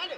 Dale,